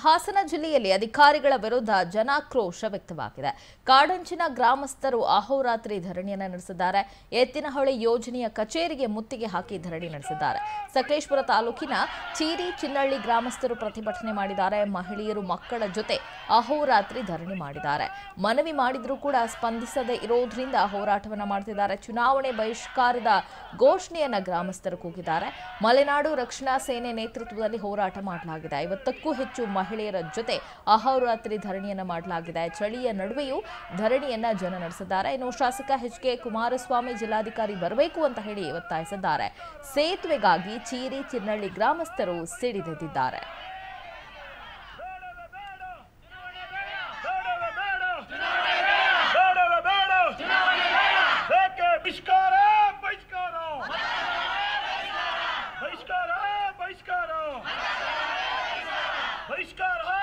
ಹಾಸನ ಜಿಲ್ಲೆಯಲ್ಲಿ ಅಧಿಕಾರಿಗಳ ವಿರುದ್ಧ ಜನಾಕ್ರೋಶ ವ್ಯಕ್ತವಾಗಿದೆ. ಕಾಡಂಚಿನ ಗ್ರಾಮಸ್ಥರು ಅಹೋರಾತ್ರಿ ಧರಣಿಯನ್ನು ನಡೆಸಿದ್ದಾರೆ. ಎತ್ತಿನಹೊಳೆ ಯೋಜನೆಯ ಕಚೇರಿಗೆ ಮುತ್ತಿಗೆ ಹಾಕಿ ಧರಣಿ ನಡೆಸಿದ್ದಾರೆ. ಸಕಲೇಶ್ಪುರ ತಾಲೂಕಿನ ಚೀರಿ ಚಿನ್ನಳ್ಳಿ ಗ್ರಾಮಸ್ಥರು ಪ್ರತಿಭಟನೆ ಮಾಡಿದ್ದಾರೆ. ಮಹಿಳೆಯರು ಮಕ್ಕಳ ಜೊತೆ ಅಹೋರಾತ್ರಿ ಧರಣಿ ಮಾಡಿದ್ದಾರೆ. ಮನವಿ ಮಾಡಿದರೂ ಕೂಡ ಸ್ಪಂದಿಸದೇ ಇರೋದ್ರಿಂದ ಹೋರಾಟವನ್ನ ಮಾಡ್ತಿದ್ದಾರೆ. ಚುನಾವಣೆ ಬಹಿಷ್ಕಾರದ ಘೋಷಣೆಯನ್ನ ಗ್ರಾಮಸ್ಥರು ಕೂಗಿದ್ದಾರೆ. ಮಲೆನಾಡು ರಕ್ಷಣಾ ಸೇನೆ ನೇತೃತ್ವದಲ್ಲಿ ಹೋರಾಟ ಮಾಡಲಾಗಿದೆ. ಐವತ್ತಕ್ಕೂ ಹೆಚ್ಚು ಮಹಿಳೆಯರ ಜೊತೆ ಅಹೋರಾತ್ರಿ ಧರಣಿಯನ್ನ ಮಾಡಲಾಗಿದೆ. ಚಳಿಯ ನಡುವೆಯೂ ಧರಣಿಯನ್ನ ಜನ ನಡೆಸಿದ್ದಾರೆ. ಇನ್ನು ಶಾಸಕ ಎಚ್ ಕೆ ಕುಮಾರಸ್ವಾಮಿ ಜಿಲ್ಲಾಧಿಕಾರಿ ಬರಬೇಕು ಅಂತ ಹೇಳಿ ಒತ್ತಾಯಿಸಿದ್ದಾರೆ. ಸೇತುವೆಗಾಗಿ ಚೀರಿ ಚಿನ್ನಳ್ಳಿ ಗ್ರಾಮಸ್ಥರು ಸಿಡಿದೆದ್ದಿದ್ದಾರೆ. Vai, cara!